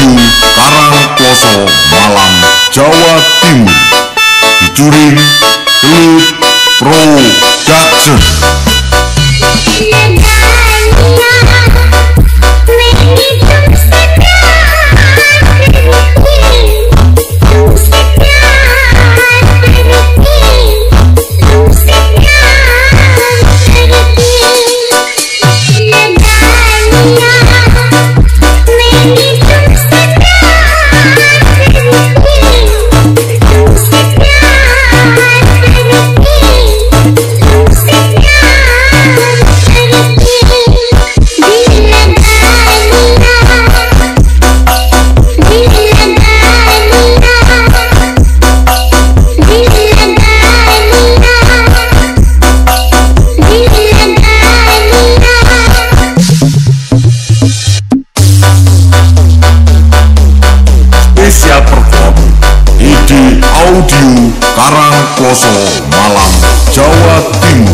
Audio Karangploso Malang Jawa Timur. Featuring Kelut Production Indonesia perform Ide Audio Karangkoso Malam Jawa Timur.